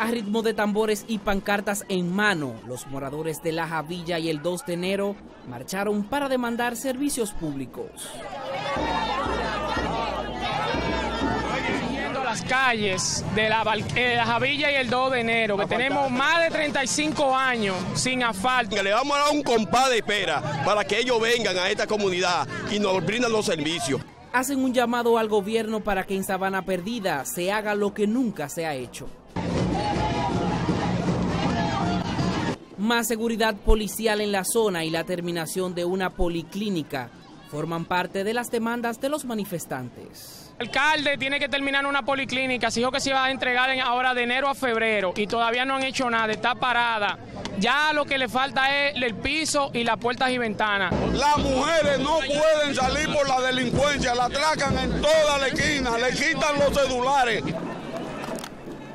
A ritmo de tambores y pancartas en mano, los moradores de La Javilla y el 2 de enero marcharon para demandar servicios públicos. Siguiendo las calles de la, eh, la, Javilla y el 2 de enero, que tenemos más de 35 años sin asfalto. Que le vamos a dar un compás de espera para que ellos vengan a esta comunidad y nos brindan los servicios. Hacen un llamado al gobierno para que en Sabana Perdida se haga lo que nunca se ha hecho. Más seguridad policial en la zona y la terminación de una policlínica forman parte de las demandas de los manifestantes. El alcalde tiene que terminar una policlínica, se dijo que se iba a entregar ahora de enero a febrero y todavía no han hecho nada, está parada. Ya lo que le falta es el piso y las puertas y ventanas. Las mujeres no pueden salir por la delincuencia, la atracan en toda la esquina, le quitan los celulares.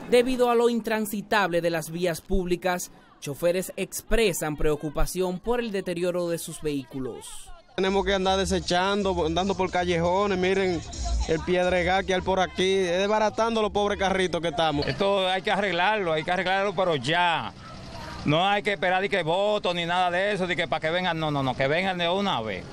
Debido a lo intransitable de las vías públicas, choferes expresan preocupación por el deterioro de sus vehículos. Tenemos que andar desechando, andando por callejones, miren el piedregal que hay por aquí, es desbaratando los pobres carritos que estamos. Esto hay que arreglarlo, hay que arreglarlo, pero ya. No hay que esperar ni que voto ni nada de eso, de que para que vengan, no, no, no, que vengan de una vez.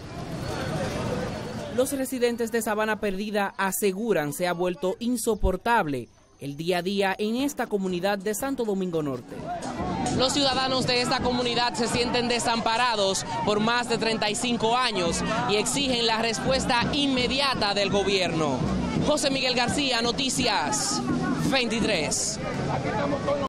Los residentes de Sabana Perdida aseguran se ha vuelto insoportable el día a día en esta comunidad de Santo Domingo Norte. Los ciudadanos de esta comunidad se sienten desamparados por más de 35 años y exigen la respuesta inmediata del gobierno. José Miguel García, Noticias 23.